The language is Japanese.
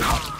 あっ!